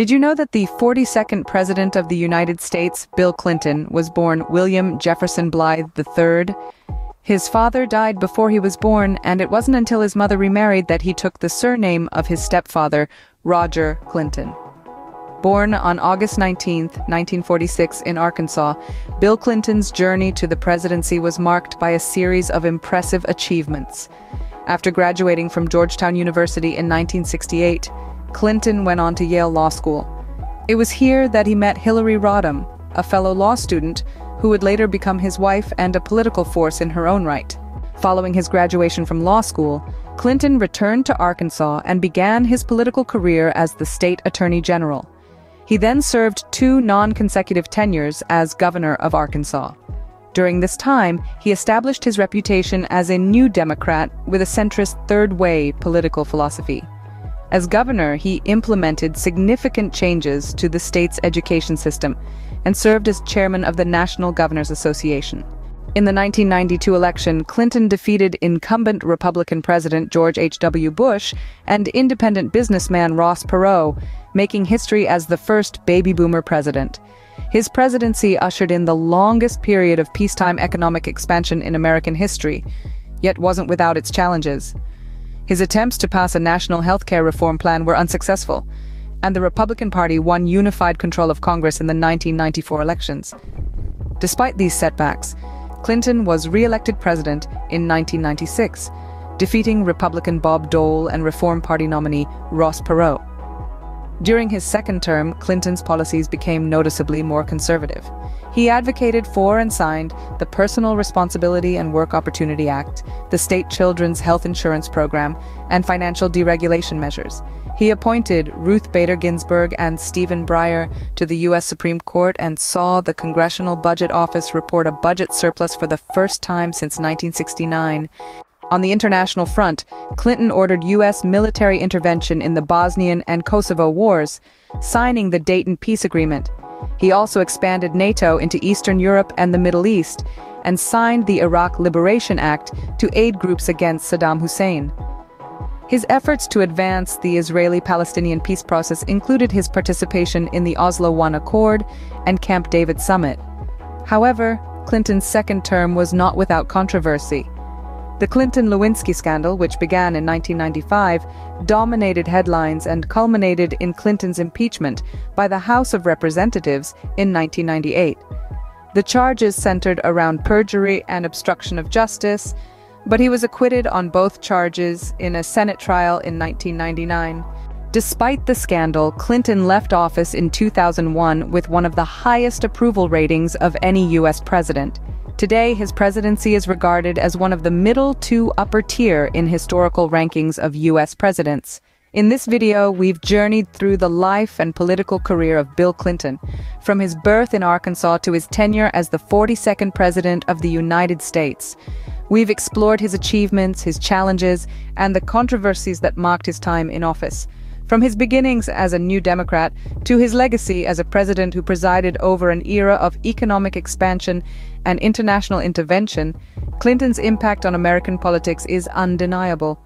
Did you know that the 42nd President of the United States, Bill Clinton, was born William Jefferson Blythe III? His father died before he was born, and it wasn't until his mother remarried that he took the surname of his stepfather, Roger Clinton. Born on August 19, 1946 in Arkansas, Bill Clinton's journey to the presidency was marked by a series of impressive achievements. After graduating from Georgetown University in 1968, Clinton went on to Yale Law School. It was here that he met Hillary Rodham, a fellow law student who would later become his wife and a political force in her own right. Following his graduation from law school, Clinton returned to Arkansas and began his political career as the state attorney general. He then served two non-consecutive tenures as governor of Arkansas. During this time, he established his reputation as a new Democrat with a centrist third-way political philosophy. As governor, he implemented significant changes to the state's education system and served as chairman of the National Governors Association. In the 1992 election, Clinton defeated incumbent Republican President George H.W. Bush and independent businessman Ross Perot, making history as the first baby boomer president. His presidency ushered in the longest period of peacetime economic expansion in American history, yet wasn't without its challenges. His attempts to pass a national health care reform plan were unsuccessful, and the Republican Party won unified control of Congress in the 1994 elections. Despite these setbacks, Clinton was re-elected president in 1996, defeating Republican Bob Dole and Reform Party nominee Ross Perot. During his second term, Clinton's policies became noticeably more conservative. He advocated for and signed the Personal Responsibility and Work Opportunity Act, the State Children's Health Insurance Program, and financial deregulation measures. He appointed Ruth Bader Ginsburg and Stephen Breyer to the U.S. Supreme Court and saw the Congressional Budget Office report a budget surplus for the first time since 1969. On the international front, Clinton ordered U.S. military intervention in the Bosnian and Kosovo wars, signing the Dayton Peace Agreement. He also expanded NATO into Eastern Europe and the Middle East, and signed the Iraq Liberation Act to aid groups against Saddam Hussein. His efforts to advance the Israeli-Palestinian peace process included his participation in the Oslo I Accord and Camp David Summit. However, Clinton's second term was not without controversy. The Clinton-Lewinsky scandal, which began in 1995, dominated headlines and culminated in Clinton's impeachment by the House of Representatives in 1998. The charges centered around perjury and obstruction of justice, but he was acquitted on both charges in a Senate trial in 1999. Despite the scandal, Clinton left office in 2001 with one of the highest approval ratings of any U.S. president. Today, his presidency is regarded as one of the middle to upper tier in historical rankings of U.S. presidents. In this video, we've journeyed through the life and political career of Bill Clinton, from his birth in Arkansas to his tenure as the 42nd President of the United States. We've explored his achievements, his challenges, and the controversies that marked his time in office. From his beginnings as a New Democrat to his legacy as a president who presided over an era of economic expansion and international intervention, Clinton's impact on American politics is undeniable.